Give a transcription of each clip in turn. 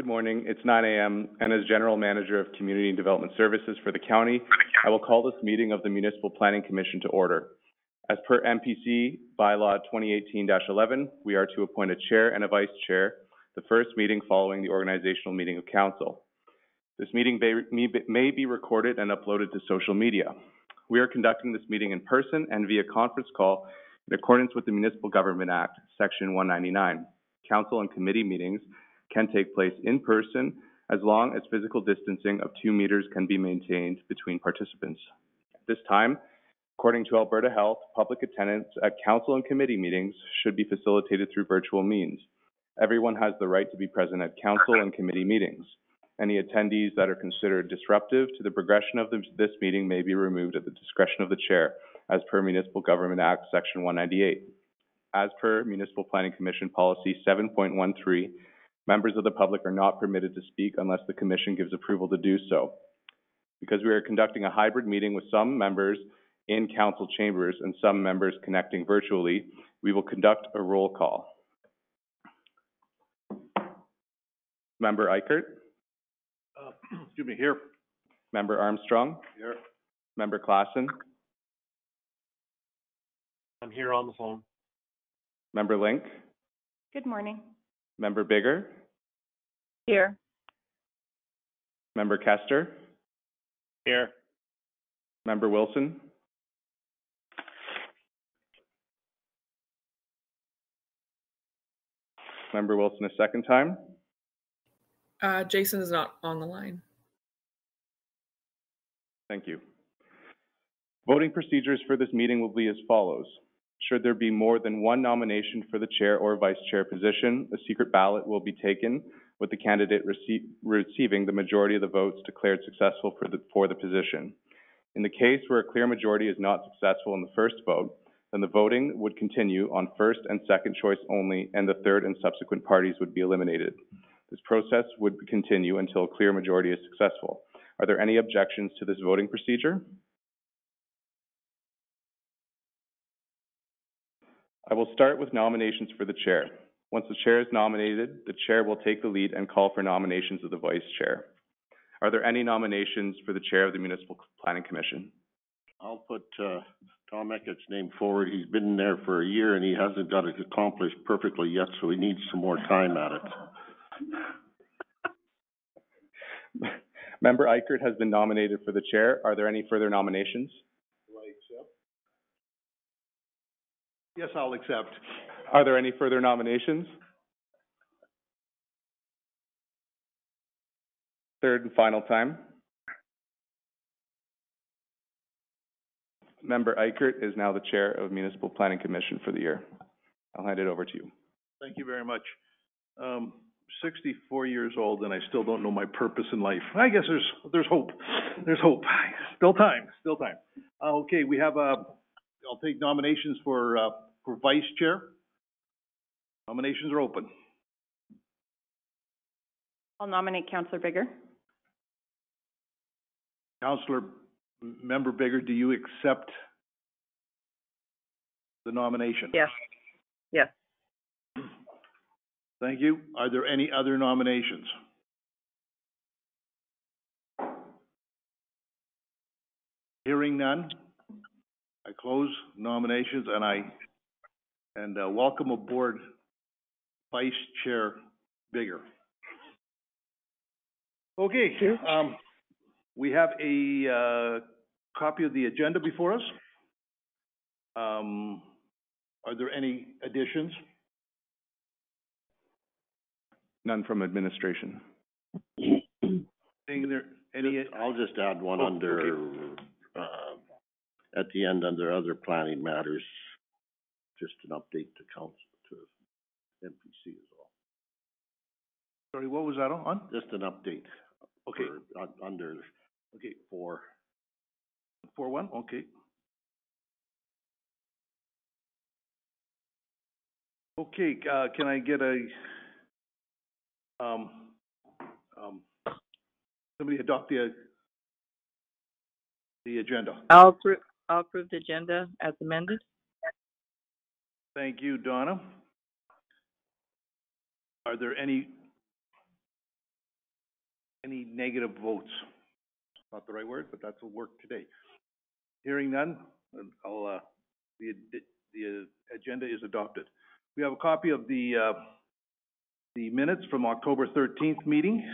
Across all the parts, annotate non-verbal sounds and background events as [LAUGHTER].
Good morning. It's nine AM, and as General Manager of Community and Development Services for the county, I will call this meeting of the Municipal Planning Commission to order. As per MPC bylaw 2018-11, we are to appoint a chair and a vice chair, the first meeting following the organizational meeting of council. This meeting may, be- recorded and uploaded to social media. We are conducting this meeting in person and via conference call in accordance with the Municipal Government Act, section one ninety-nine. Council and committee meetings can take place in person as long as physical distancing of two meters can be maintained between participants. At this time, according to Alberta Health, public attendance at council and committee meetings should be facilitated through virtual means. Everyone has the right to be present at council and committee meetings. Any attendees that are considered disruptive to the progression of this, this meeting may be removed at the discretion of the chair, as per Municipal Government Act, section one ninety-eight. As per Municipal Planning Commission Policy seven point one three, members of the public are not permitted to speak unless the commission gives approval to do so. Because we are conducting a hybrid meeting with some members in council chambers and some members connecting virtually, we will conduct a roll call. Member Eichert, Uh, [CLEARS THROAT] excuse me, here. Member Armstrong, Here. Member Klassen, I'm here on the phone. Member Link, Good morning. Member Bigger, Here. Member Kester, Here. Member Wilson, Member Wilson a second time, Uh, Jason is not on the line. Thank you. Voting procedures for this meeting will be as follows. Should there be more than one nomination for the chair or vice chair position, a secret ballot will be taken with the candidate rece- receiving the majority of the votes declared successful for the, for the position. In the case where a clear majority is not successful in the first vote, then the voting would continue on first and second choice only, and the third and subsequent parties would be eliminated. This process would continue until a clear majority is successful. Are there any objections to this voting procedure? I will start with nominations for the chair. Once the chair is nominated, the chair will take the lead and call for nominations of the vice chair. Are there any nominations for the chair of the Municipal Planning Commission? I'll put, uh, Tom Eckert's name forward. He's been there for a year and he hasn't got it accomplished perfectly yet, so he needs some more time at it. Member Eichert has been nominated for the chair. Are there any further nominations? Yes, I'll accept. Are there any further nominations? Third and final time. Member Eichert is now the chair of Municipal Planning Commission for the year. I'll hand it over to you. Thank you very much. Um, sixty-four years old and I still don't know my purpose in life. I guess there's, there's hope. There's hope. [LAUGHS] Still time, still time. Uh, okay, we have, uh, I'll take nominations for, uh, for vice chair. Nominations are open. I'll nominate Counselor Bigger. Counselor, Member Bigger, do you accept the nomination? Yes. Yes. Thank you. Are there any other nominations? Hearing none, I close nominations and I, and, uh, welcome aboard Vice Chair Bigger. Okay, um, we have a, uh, copy of the agenda before us. Um, are there any additions? None from administration. Anything there, any, I'll just add one Oh, under, uh, at the end, under other planning matters, just an update to council, to MPC as well. Sorry, what was that on? Just an update. Okay. for- un- Under, Okay, four. four one, okay. Okay, uh, can I get a, um, um, somebody adopt the, the agenda? I'll approve, I'll approve the agenda as amended. Thank you, Donna. Are there any Any negative votes? Not the right word, but that's will work today. Hearing none, I'll, uh, the, the agenda is adopted. We have a copy of the, uh, the minutes from October thirteenth meeting.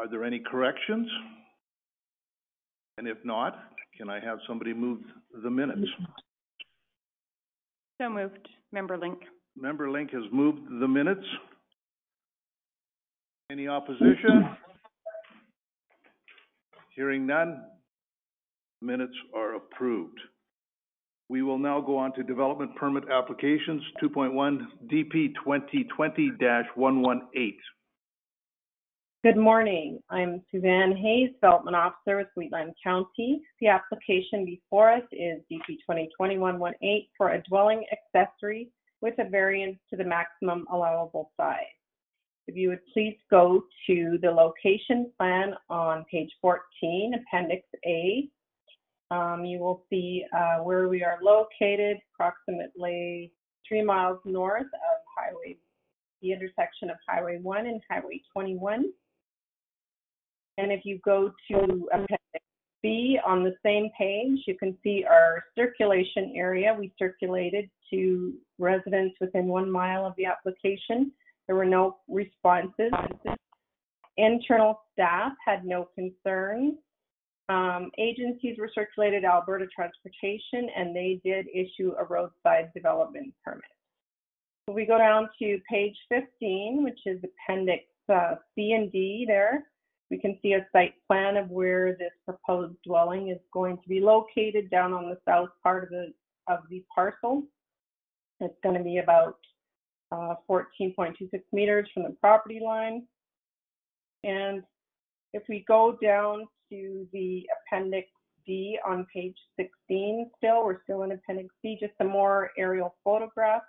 Are there any corrections? And if not, can I have somebody move the minutes? So moved. Member Link. Member Link has moved the minutes. Any opposition? Hearing none, minutes are approved. We will now go on to development permit applications, two point one, DP 2020-118. Good morning. I'm Suzanne Hayes, Development Officer with Wheatland County. The application before us is DP 2020-118 for a dwelling accessory with a variance to the maximum allowable size. If you would please go to the location plan on page 14, Appendix A. Um, you will see uh, where we are located, approximately three miles north of Highway, the intersection of Highway 1 and Highway 21. And if you go to Appendix B on the same page, you can see our circulation area. We circulated to residents within one mile of the application. There were no responses. Internal staff had no concerns. Um, agencies were circulated, Alberta Transportation, and they did issue a roadside development permit. So we go down to page 15, which is Appendix uh, C and D there. We can see a site plan of where this proposed dwelling is going to be located down on the south part of the, of the parcel. It's going to be about uh, 14.26 meters from the property line. And if we go down to the appendix D on page 16 still, we're still in appendix D, just some more aerial photographs.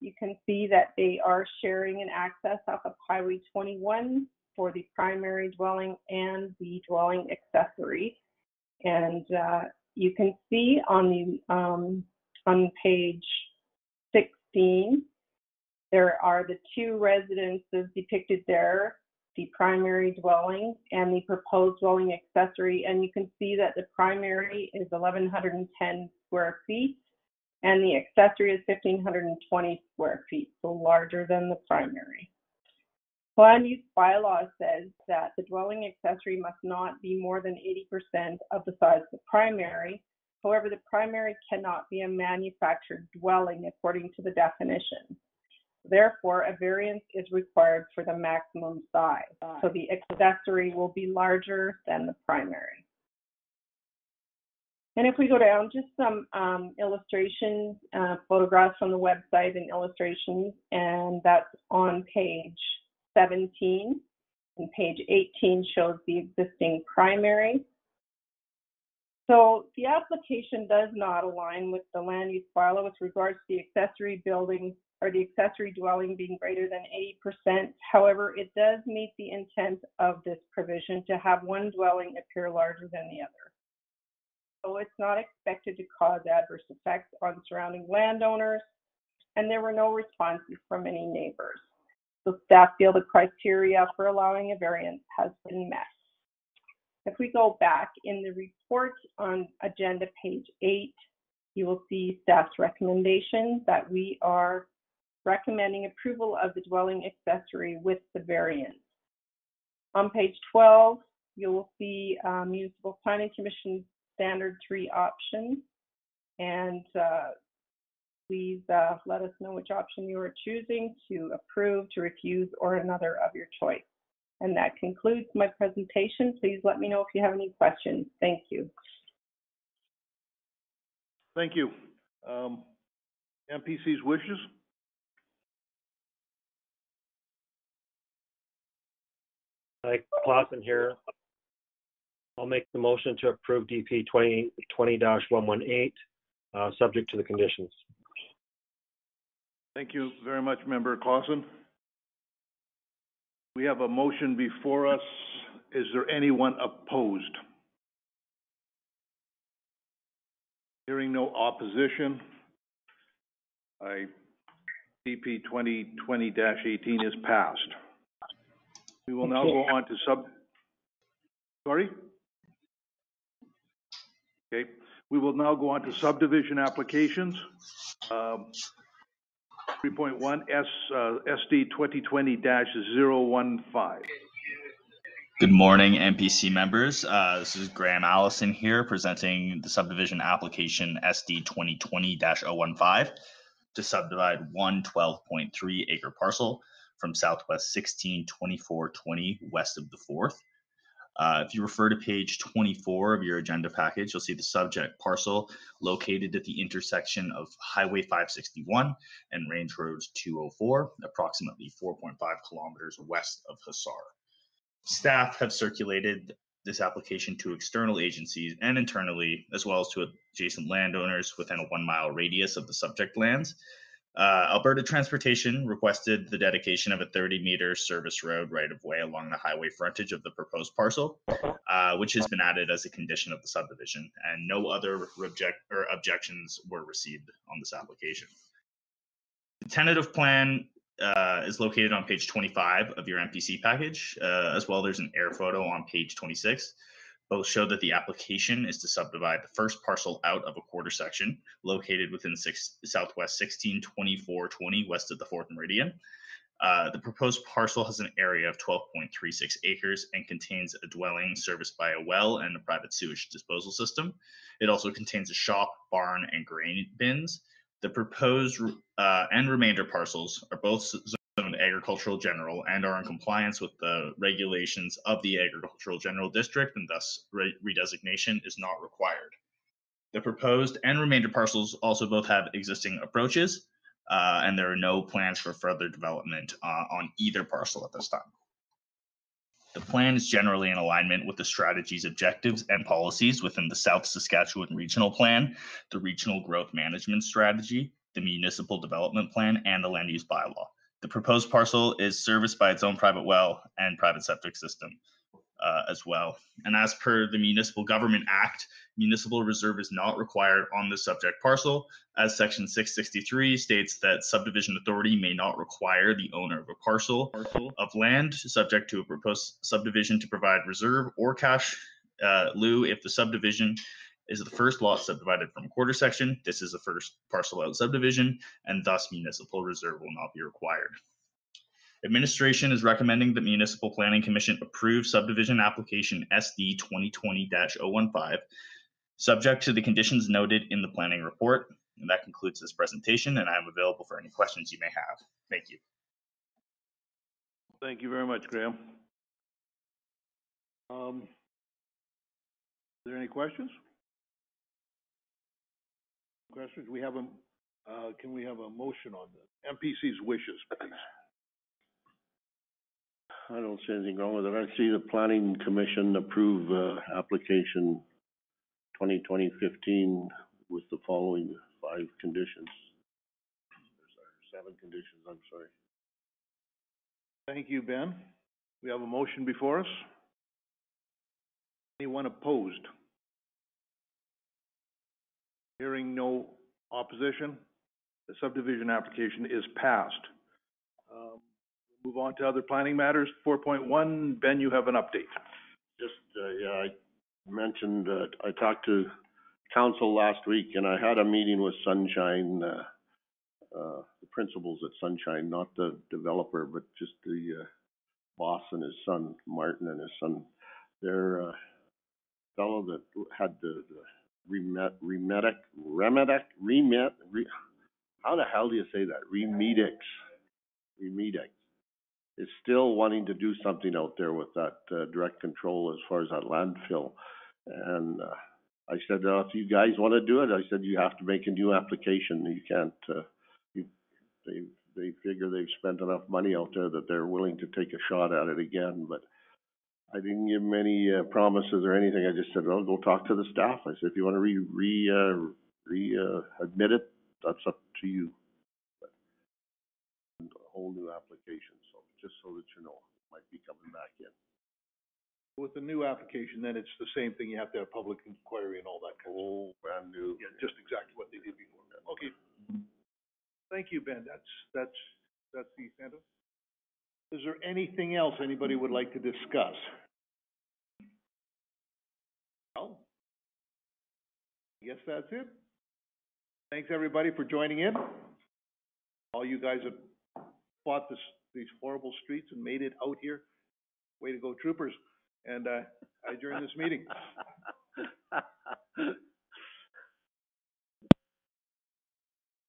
You can see that they are sharing an access off of Highway 21 for the primary dwelling and the dwelling accessory. And uh, you can see on the um, on page 16, there are the two residences depicted there, the primary dwelling and the proposed dwelling accessory. And you can see that the primary is 1,110 square feet and the accessory is 1,520 square feet, so larger than the primary. Land use bylaw says that the dwelling accessory must not be more than 80% of the size of the primary. However, the primary cannot be a manufactured dwelling according to the definition. Therefore, a variance is required for the maximum size. So the accessory will be larger than the primary. And if we go down, just some um, illustrations, uh, photographs from the website and illustrations, and that's on page 17. And page 18 shows the existing primary. So the application does not align with the land use bylaw with regards to the accessory building or the accessory dwelling being greater than 80%. However, it does meet the intent of this provision to have one dwelling appear larger than the other. So it's not expected to cause adverse effects on surrounding landowners, and there were no responses from any neighbors. So staff feel the criteria for allowing a variance has been met. If we go back in the report on agenda page eight, you will see staff's recommendation that we are recommending approval of the dwelling accessory with the variance. On page 12, you will see uh, Municipal Planning Commission standard three options. And uh, please uh, let us know which option you are choosing to approve, to refuse, or another of your choice. And that concludes my presentation. Please let me know if you have any questions. Thank you. Thank you. Um, MPC's wishes? Mike Clausen here. I'll make the motion to approve DP twenty twenty one one eight, uh, subject to the conditions. Thank you very much, Member Clausen. We have a motion before us. Is there anyone opposed? Hearing no opposition, I, DP twenty twenty eighteen is passed. We will now go on to sub, sorry? Okay, we will now go on to subdivision applications. Um, three point one, uh, SD twenty twenty 15 Good morning, MPC members. Uh, this is Graham Allison here presenting the subdivision application SD 2020-015 to subdivide one 12.3 acre parcel from Southwest 16 2420 west of the fourth. Uh, if you refer to page 24 of your agenda package, you'll see the subject parcel located at the intersection of Highway 561 and Range Road 204, approximately 4.5 kilometers west of Hussar. Staff have circulated this application to external agencies and internally, as well as to adjacent landowners within a one mile radius of the subject lands. Uh, Alberta Transportation requested the dedication of a 30 meter service road right of way along the highway frontage of the proposed parcel, uh, which has been added as a condition of the subdivision, and no other reject or objections were received on this application. The tentative plan uh, is located on page 25 of your MPC package. Uh, as well, there's an air photo on page 26. Both show that the application is to subdivide the first parcel out of a quarter section located within six, Southwest 16 24 20 west of the fourth meridian. Uh, the proposed parcel has an area of 12.36 acres and contains a dwelling serviced by a well and a private sewage disposal system. It also contains a shop, barn, and grain bins. The proposed uh, and remainder parcels are both agricultural general and are in compliance with the regulations of the agricultural general district and thus re- redesignation is not required. The proposed and remainder parcels also both have existing approaches uh, and there are no plans for further development uh, on either parcel at this time. The plan is generally in alignment with the strategy's objectives and policies within the South Saskatchewan Regional Plan, the Regional Growth Management Strategy, the Municipal Development Plan, and the Land Use Bylaw. The proposed parcel is serviced by its own private well and private septic system uh, as well. And as per the Municipal Government Act, municipal reserve is not required on the subject parcel, as Section 663 states that subdivision authority may not require the owner of a parcel of land subject to a proposed subdivision to provide reserve or cash uh, lieu if the subdivision is the first lot subdivided from quarter section. This is the first parcel out subdivision, and thus municipal reserve will not be required. Administration is recommending that Municipal Planning Commission approve subdivision application SD 2020-015, subject to the conditions noted in the planning report. And that concludes this presentation, and I'm available for any questions you may have. Thank you. Thank you very much, Graham. Um, are there any questions? Questions? We have a, uh, can we have a motion on the MPC's wishes, please? I don't see anything wrong with it. I see the planning commission approve, uh, application twenty twenty fifteen with the following five conditions. There's Seven conditions, I'm sorry. Thank you, Ben. We have a motion before us. Anyone opposed? Hearing no opposition, the subdivision application is passed. Um, Move on to other planning matters. Four point one, Ben, you have an update. Just, uh, yeah, I mentioned, uh, I talked to council last week and I had a meeting with Sunshine, uh, uh, the principals at Sunshine, not the developer, but just the, uh, boss and his son, Martin and his son. They're, uh, fellow that had the, the remedic, remedic, remet, re, how the hell do you say that? Remedix, remedix is still wanting to do something out there with that uh, direct control as far as that landfill. And uh, I said, if you guys want to do it, I said you have to make a new application. You can't. Uh, you, they they figure they've spent enough money out there that they're willing to take a shot at it again. But I didn't give them any uh, promises or anything. I just said, well, go talk to the staff. I said, if you want to re re uh, re uh, admit it, that's up to you. But a whole new application. So just so that you know, it might be coming back in. With the new application, then it's the same thing. You have to have public inquiry and all that kind of stuff. Brand new. Yeah, just exactly what they did before. Okay. Thank you, Ben. That's, that's, that's the extent of Is there anything else anybody would like to discuss? No? I guess that's it. Thanks, everybody, for joining in. All you guys that fought this, these horrible streets and made it out here. Way to go, troopers. And, uh, I adjourn this meeting. [LAUGHS]